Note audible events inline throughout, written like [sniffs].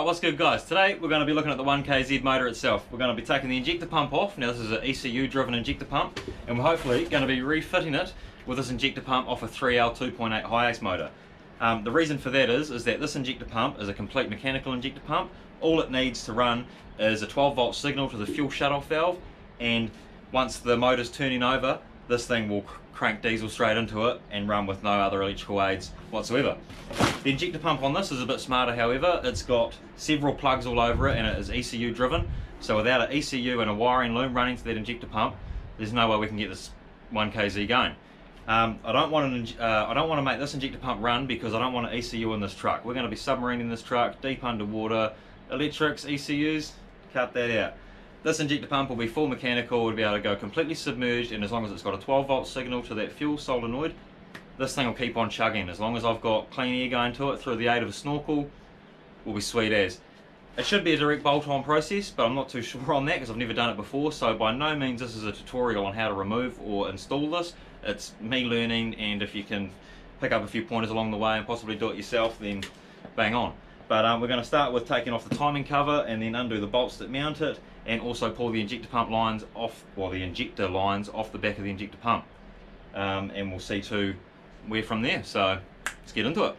Alright, what's good guys? Today we're going to be looking at the 1KZ motor itself. We're going to be taking the injector pump off. Now this is an ECU driven injector pump and we're hopefully going to be refitting it with this injector pump off a 3L 2.8 HiAce motor. Um, the reason for that is, is that this injector pump is a complete mechanical injector pump. All it needs to run is a 12 volt signal to the fuel shut-off valve and once the motor's turning over this thing will crank diesel straight into it and run with no other electrical aids whatsoever. The injector pump on this is a bit smarter however, it's got several plugs all over it and it is ECU driven so without an ECU and a wiring loom running to that injector pump there's no way we can get this 1kz going. Um, I don't want an, uh, I don't want to make this injector pump run because I don't want an ECU in this truck. We're going to be submarining this truck deep underwater, electrics, ECUs, cut that out. This injector pump will be full mechanical, will be able to go completely submerged and as long as it's got a 12 volt signal to that fuel solenoid, this thing will keep on chugging. As long as I've got clean air going to it through the aid of a snorkel, will be sweet as. It should be a direct bolt-on process, but I'm not too [laughs] sure on that because I've never done it before, so by no means this is a tutorial on how to remove or install this. It's me learning, and if you can pick up a few pointers along the way and possibly do it yourself, then bang on. But um, we're going to start with taking off the timing cover and then undo the bolts that mount it and also pull the injector pump lines off, well the injector lines off the back of the injector pump. Um, and we'll see to where from there. So let's get into it.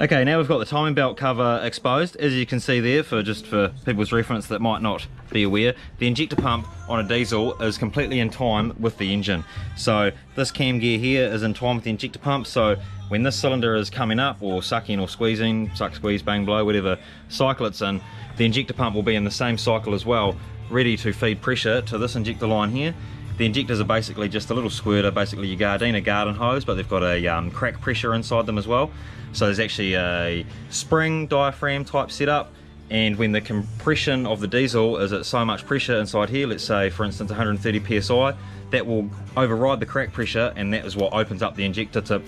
Okay, now we've got the timing belt cover exposed. As you can see there, for just for people's reference that might not be aware, the injector pump on a diesel is completely in time with the engine. So this cam gear here is in time with the injector pump, so when this cylinder is coming up, or sucking or squeezing, suck, squeeze, bang, blow, whatever cycle it's in, the injector pump will be in the same cycle as well, ready to feed pressure to this injector line here. The injectors are basically just a little squirter, basically your Gardena garden hose, but they've got a um, crack pressure inside them as well. So there's actually a spring diaphragm type setup, and when the compression of the diesel is at so much pressure inside here, let's say for instance 130 psi, that will override the crack pressure, and that is what opens up the injector to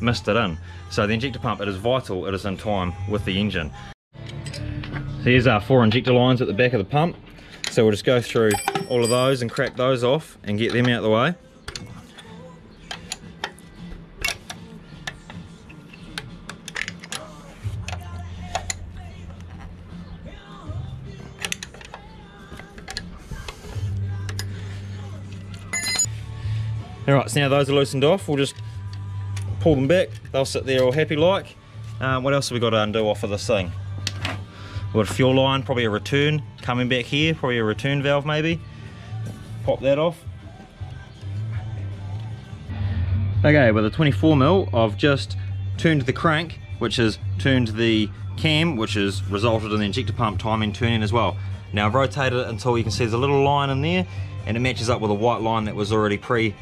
mist it in. So the injector pump, it is vital, it is in time with the engine. So here's our four injector lines at the back of the pump. So we'll just go through all of those and crack those off and get them out of the way. Alright, so now those are loosened off, we'll just pull them back. They'll sit there all happy like. Um, what else have we got to undo off of this thing? We've got a fuel line, probably a return coming back here, probably a return valve maybe. Pop that off. Okay, with a 24 mil, I've just turned the crank, which has turned the cam, which has resulted in the injector pump timing turning as well. Now I've rotated it until you can see there's a little line in there, and it matches up with a white line that was already pre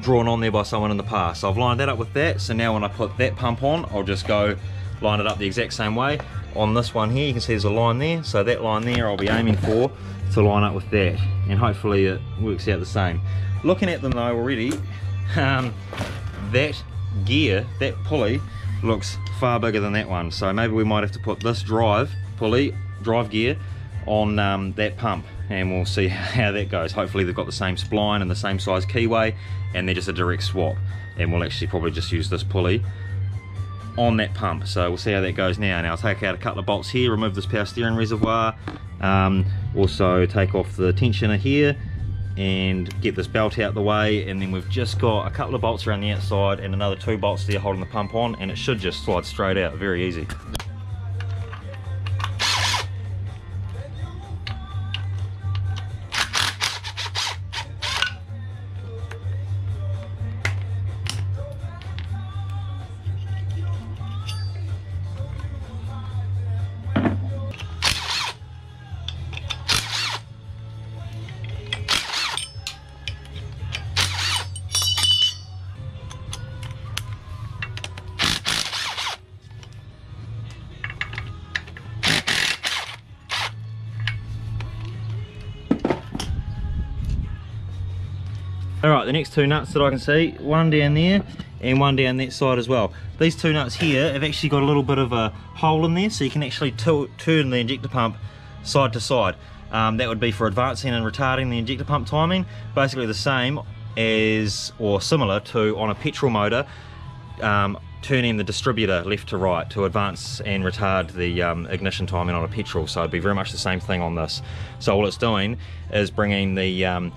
drawn on there by someone in the past. So I've lined that up with that, so now when I put that pump on, I'll just go line it up the exact same way. On this one here, you can see there's a line there, so that line there I'll be aiming for to line up with that, and hopefully it works out the same. Looking at them though already, [laughs] um, that gear, that pulley, looks far bigger than that one, so maybe we might have to put this drive pulley, drive gear, on um, that pump and we'll see [laughs] how that goes. Hopefully they've got the same spline and the same size keyway and they're just a direct swap and we'll actually probably just use this pulley on that pump. So we'll see how that goes now. Now I'll take out a couple of bolts here, remove this power steering reservoir, um, also take off the tensioner here and get this belt out of the way and then we've just got a couple of bolts around the outside and another two bolts there holding the pump on and it should just slide straight out, very easy. All right the next two nuts that i can see one down there and one down that side as well these two nuts here have actually got a little bit of a hole in there so you can actually turn the injector pump side to side Um, that would be for advancing and retarding the injector pump timing. Basically the same as, or similar to on a petrol motor, um, turning the distributor left to right to advance and retard the um, ignition timing on a petrol. So it'd be very much the same thing on this. So all it's doing is bringing the um,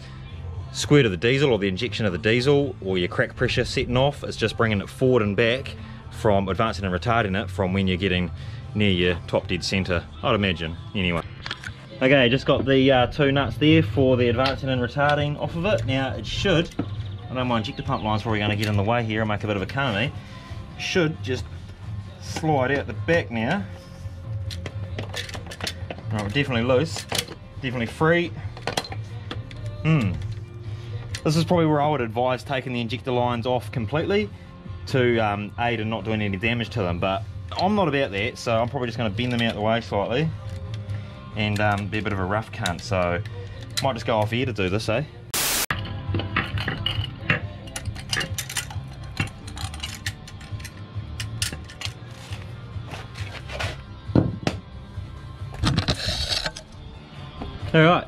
squirt of the diesel or the injection of the diesel or your crack pressure setting off. It's just bringing it forward and back from advancing and retarding it from when you're getting near your top dead center, I'd imagine, anyway. Okay, just got the uh, two nuts there for the advancing and retarding off of it. Now it should, I know my injector pump line's probably going to get in the way here and make a bit of a con. Should just slide out the back now. Definitely loose, definitely free. Hmm. This is probably where I would advise taking the injector lines off completely to um, aid in not doing any damage to them, but I'm not about that, so I'm probably just going to bend them out the way slightly and um, be a bit of a rough cunt. So might just go off here to do this, eh?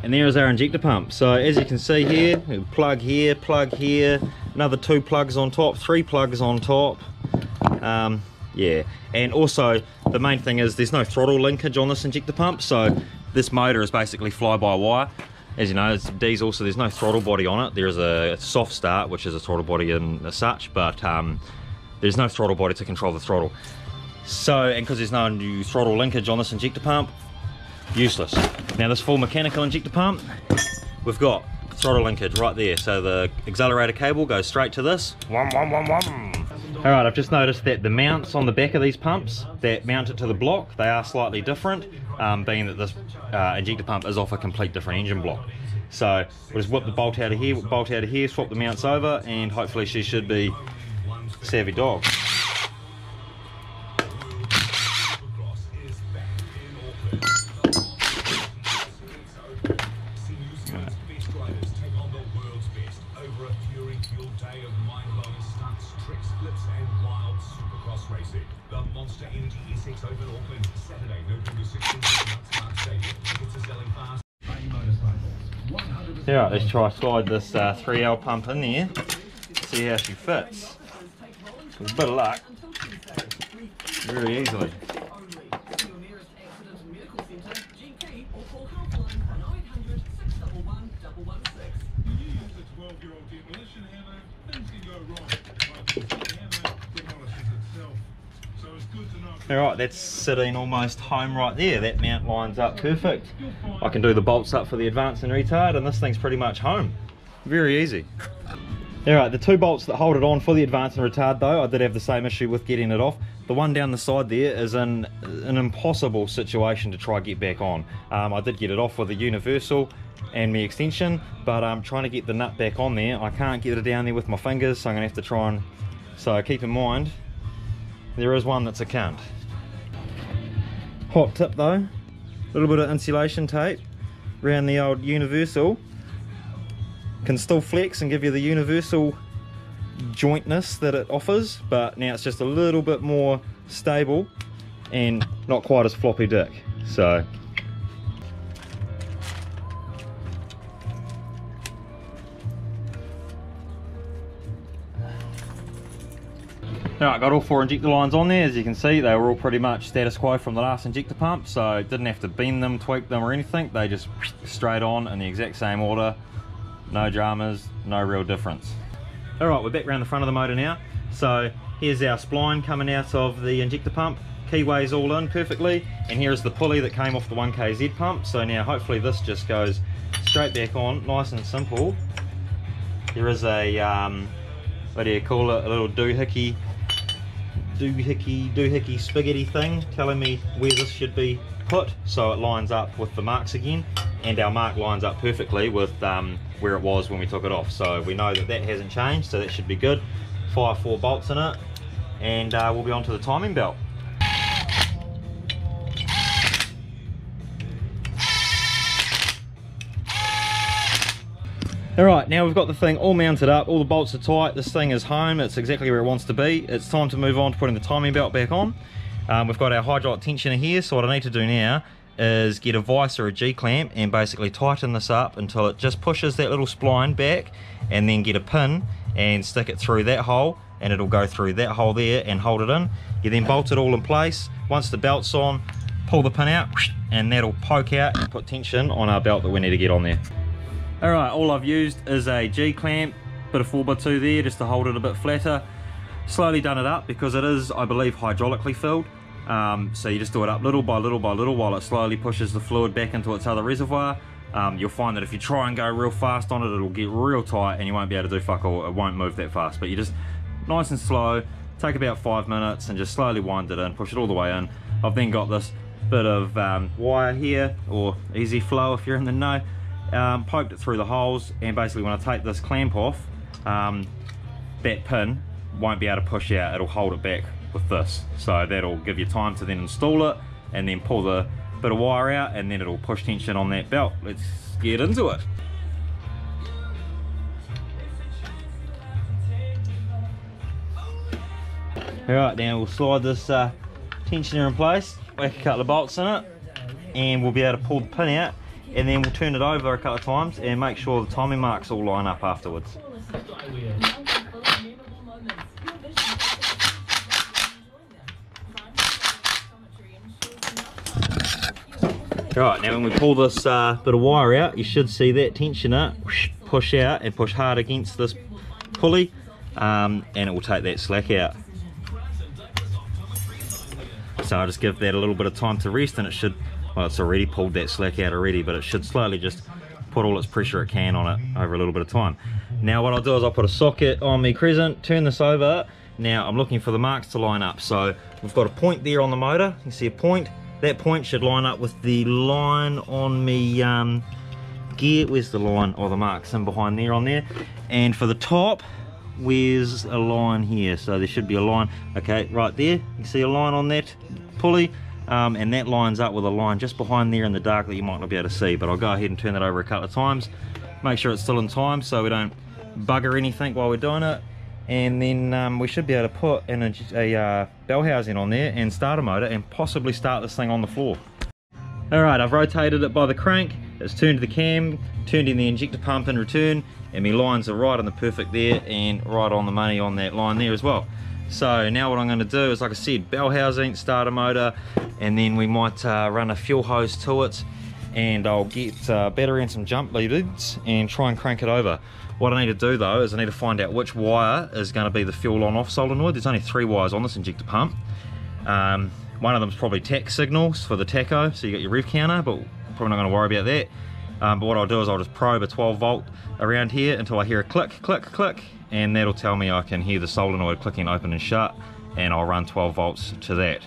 And there is our injector pump. So as you can see here, plug here, plug here, another two plugs on top, three plugs on top. Um, yeah, and also the main thing is there's no throttle linkage on this injector pump, so this motor is basically fly-by-wire. As you know, it's diesel, so there's no throttle body on it. There's a soft start, which is a throttle body and as such, but um, there's no throttle body to control the throttle. So, and because there's no new throttle linkage on this injector pump, useless. Now this full mechanical injector pump, we've got throttle linkage right there. So the accelerator cable goes straight to this. Wum, wum, wum, all right, I've just noticed that the mounts on the back of these pumps that mount it to the block, they are slightly different, um, being that this uh, injector pump is off a complete different engine block. So we'll just whip the bolt out of here, bolt out of here, swap the mounts over, and hopefully she should be savvy dog. Try slide this uh, 3L pump in there, see how she fits. With a bit of luck, very easily. Alright, that's sitting almost home right there. That mount lines up perfect. I can do the bolts up for the advance and retard and this thing's pretty much home. Very easy. Alright, the two bolts that hold it on for the advance and retard though, I did have the same issue with getting it off. The one down the side there is an, an impossible situation to try get back on. Um, I did get it off with a universal and my extension, but I'm trying to get the nut back on there. I can't get it down there with my fingers, so I'm gonna have to try and, so keep in mind, there is one that's a cunt. Hot tip though, a little bit of insulation tape around the old universal. Can still flex and give you the universal jointness that it offers, but now it's just a little bit more stable and not quite as floppy dick. So Alright, got all four injector lines on there. As you can see, they were all pretty much status quo from the last injector pump, so didn't have to bend them, tweak them or anything. They just [sniffs] straight on in the exact same order. No dramas, no real difference. Alright, we're back around the front of the motor now. So here's our spline coming out of the injector pump. Keyways all in perfectly. And here's the pulley that came off the 1KZ pump. So now hopefully this just goes straight back on, nice and simple. There is a, um, what do you call it, a little doohickey doohickey doohickey spaghetti thing telling me where this should be put so it lines up with the marks again. And our mark lines up perfectly with um, where it was when we took it off. So we know that that hasn't changed so that should be good. Fire four bolts in it and uh, we'll be on to the timing belt Alright, now we've got the thing all mounted up, all the bolts are tight, this thing is home, it's exactly where it wants to be. It's time to move on to putting the timing belt back on. Um, we've got our hydraulic tensioner here, so what I need to do now is get a vice or a G-clamp and basically tighten this up until it just pushes that little spline back and then get a pin and stick it through that hole and it'll go through that hole there and hold it in. You then bolt it all in place. Once the belt's on, pull the pin out and that'll poke out and put tension on our belt that we need to get on there. All right, all I've used is a G-clamp, bit of 4x2 there just to hold it a bit flatter. Slowly done it up because it is, I believe, hydraulically filled. Um, so you just do it up little by little by little while it slowly pushes the fluid back into its other reservoir. Um, you'll find that if you try and go real fast on it, it'll get real tight and you won't be able to do fuck all. It won't move that fast. But you just nice and slow, take about five minutes and just slowly wind it in, push it all the way in. I've then got this bit of um, wire here, or easy flow if you're in the know, um, poked it through the holes and basically when I take this clamp off, um, that pin won't be able to push out, it'll hold it back with this. So that'll give you time to then install it and then pull the bit of wire out and then it'll push tension on that belt. Let's get into it. Alright, now we'll slide this uh, tensioner in place, whack a couple of bolts in it, and we'll be able to pull the pin out, and then we'll turn it over a couple of times and make sure the timing marks all line up afterwards. Right, now when we pull this uh, bit of wire out, you should see that tensioner push out and push hard against this pulley, um, and it will take that slack out. So I'll just give that a little bit of time to rest and it should, well it's already pulled that slack out already, but it should slowly just put all its pressure it can on it over a little bit of time. Now what I'll do is I'll put a socket on me crescent, turn this over. Now I'm looking for the marks to line up. So we've got a point there on the motor, you see a point, that point should line up with the line on me um, gear. Where's the line? or oh, the marks in behind there on there. And for the top, where's a line here? So there should be a line, okay, right there. You see a line on that pulley? Um, and that lines up with a line just behind there in the dark that you might not be able to see. But I'll go ahead and turn that over a couple of times. Make sure it's still in time so we don't bugger anything while we're doing it and then um, we should be able to put in a, a uh, bell housing on there and start a motor and possibly start this thing on the floor. Alright, I've rotated it by the crank, it's turned the cam, turned in the injector pump in return, and my lines are right on the perfect there and right on the money on that line there as well. So now what I'm going to do is, like I said, bell housing, starter motor, and then we might uh, run a fuel hose to it, and I'll get uh, battery and some jump leads and try and crank it over. What I need to do though is I need to find out which wire is going to be the fuel on off solenoid. There's only three wires on this injector pump. Um, one of them is probably tach signals for the tacho, so you got your rev counter, but probably not going to worry about that. Um, but what I'll do is I'll just probe a 12 volt around here until I hear a click, click, click, and that'll tell me I can hear the solenoid clicking open and shut, and I'll run 12 volts to that.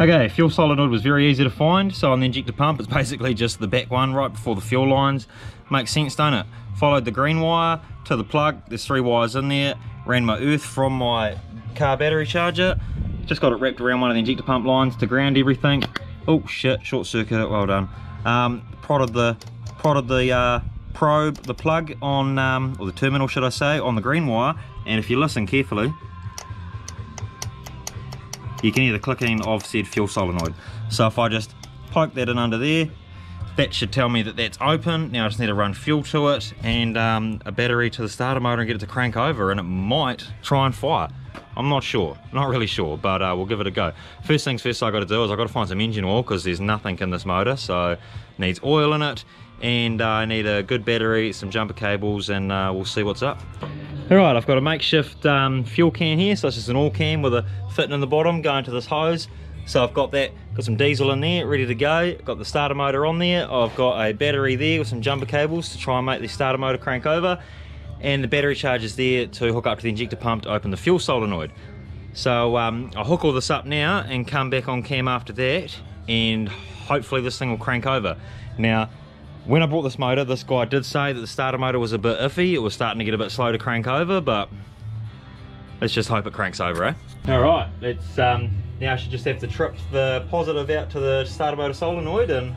Okay, fuel solenoid was very easy to find. So on the injector pump, it's [laughs] basically just the back one right before the fuel lines. Makes sense, don't it? Followed the green wire to the plug. There's three wires in there. Ran my earth from my car battery charger. Just got it wrapped around one of the injector pump lines to ground everything. Oh shit, short circuit, well done. Um, prodded the, prodded the uh, probe, the plug on, um, or the terminal should I say, on the green wire. And if you listen carefully, you can hear the clicking of said fuel solenoid. So if I just poke that in under there, that should tell me that that's open. Now I just need to run fuel to it and um, a battery to the starter motor and get it to crank over and it might try and fire. I'm not sure, not really sure, but uh, we'll give it a go. First things first I got to do is I got to find some engine oil because there's nothing in this motor, so needs oil in it and uh, I need a good battery, some jumper cables and uh, we'll see what's up. Alright, I've got a makeshift um, fuel can here, so it's just an oil can with a fitting in the bottom going to this hose. So I've got that, got some diesel in there, ready to go. Got the starter motor on there. I've got a battery there with some jumper cables to try and make the starter motor crank over. And the battery charge is there to hook up to the injector pump to open the fuel solenoid. So um, I'll hook all this up now and come back on cam after that and hopefully this thing will crank over. Now, when I bought this motor, this guy did say that the starter motor was a bit iffy. It was starting to get a bit slow to crank over, but let's just hope it cranks over, eh? All right, let's, um, now I should just have to trip the positive out to the starter motor solenoid and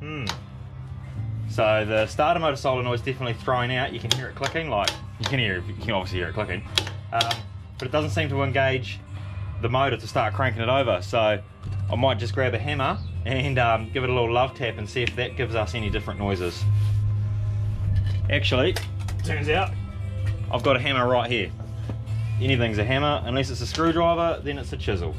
Hmm. So the starter motor solenoid is definitely throwing out. You can hear it clicking, like you can hear, you can obviously hear it clicking, um, but it doesn't seem to engage the motor to start cranking it over. So I might just grab a hammer and um, give it a little love tap and see if that gives us any different noises. Actually, turns out I've got a hammer right here. Anything's a hammer, unless it's a screwdriver, then it's a chisel.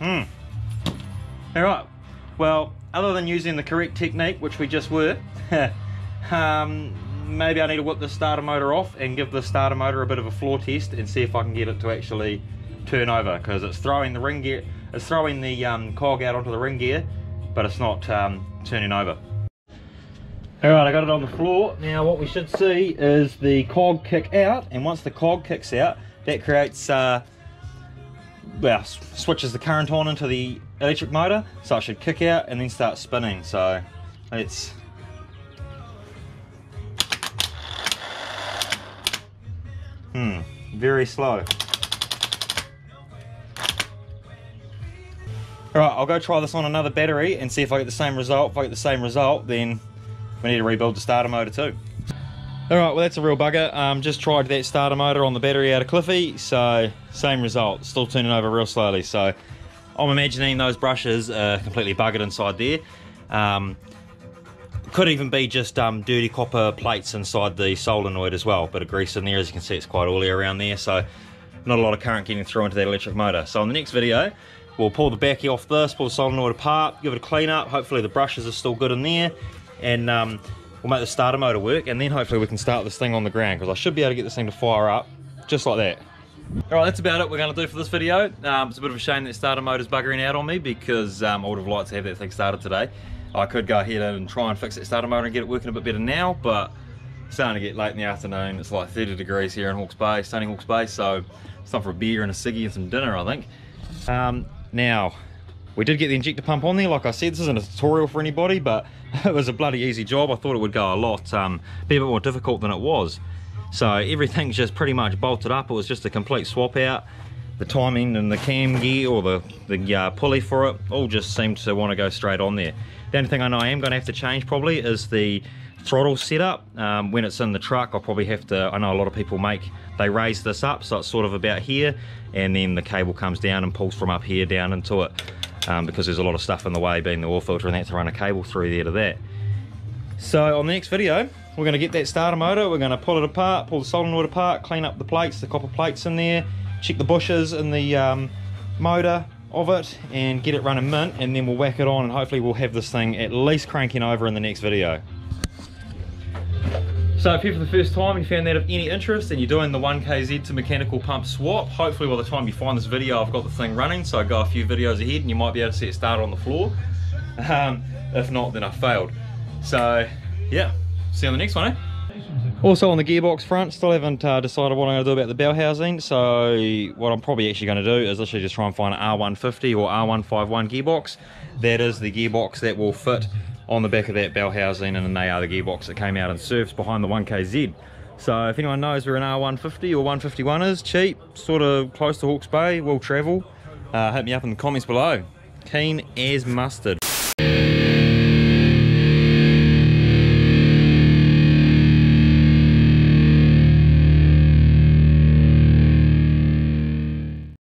Hmm. Alright, well, other than using the correct technique, which we just were, [laughs] um, maybe I need to whip the starter motor off and give the starter motor a bit of a floor test and see if I can get it to actually turn over because it's throwing the ring gear, it's throwing the um, cog out onto the ring gear, but it's not um, turning over. Alright, I got it on the floor. Now what we should see is the cog kick out, and once the cog kicks out, that creates uh, well, switches the current on into the electric motor, so it should kick out and then start spinning. So let's Hmm, very slow. Alright, I'll go try this on another battery and see if I get the same result. If I get the same result, then we need to rebuild the starter motor too. Alright, well that's a real bugger. Um, just tried that starter motor on the battery out of Cliffy, so same result, still turning over real slowly. So I'm imagining those brushes are completely buggered inside there. Um, could even be just um, dirty copper plates inside the solenoid as well. Bit of grease in there, as you can see it's quite oily around there, so not a lot of current getting through into that electric motor. So in the next video, we'll pull the backy off this, pull the solenoid apart, give it a clean up. Hopefully the brushes are still good in there, and um, we'll make the starter motor work and then hopefully we can start this thing on the ground because I should be able to get this thing to fire up just like that. Alright, that's about it we're going to do for this video. Um, it's a bit of a shame that starter motor's buggering out on me because um, I would have liked to have that thing started today. I could go ahead and try and fix that starter motor and get it working a bit better now, but it's starting to get late in the afternoon. It's like 30 degrees here in Hawke's Bay, sunny Hawke's Bay, so it's time for a beer and a ciggy and some dinner, I think. Um, now, we did get the injector pump on there, like I said, this isn't a tutorial for anybody, but [laughs] it was a bloody easy job. I thought it would go a lot, um, be a bit more difficult than it was. So everything's just pretty much bolted up. It was just a complete swap out. The timing and the cam gear or the, the uh, pulley for it all just seemed to want to go straight on there. The only thing I know I am going to have to change probably is the throttle setup. Um, when it's in the truck, I'll probably have to, I know a lot of people make, they raise this up so it's sort of about here and then the cable comes down and pulls from up here down into it um, because there's a lot of stuff in the way being the oil filter and that to run a cable through there to that. So on the next video, we're going to get that starter motor, we're going to pull it apart, pull the solenoid apart, clean up the plates, the copper plates in there, check the bushes in the um, motor of it and get it running mint and then we'll whack it on and hopefully we'll have this thing at least cranking over in the next video. So if you're for the first time you found that of any interest and you're doing the 1kz to mechanical pump swap, hopefully by the time you find this video I've got the thing running so I go a few videos ahead and you might be able to see it start on the floor. [laughs] Um, if not then I failed. So yeah, see you on the next one eh? Also on the gearbox front, still haven't uh, decided what I'm going to do about the bell housing, so what I'm probably actually going to do is literally just try and find an R150 or R151 gearbox. That is the gearbox that will fit on the back of that bell housing and then they are the gearbox that came out and surfs behind the 1KZ. So if anyone knows where an R150 or 151 is, cheap, sort of close to Hawke's Bay, will travel, uh, hit me up in the comments below. Keen as mustard.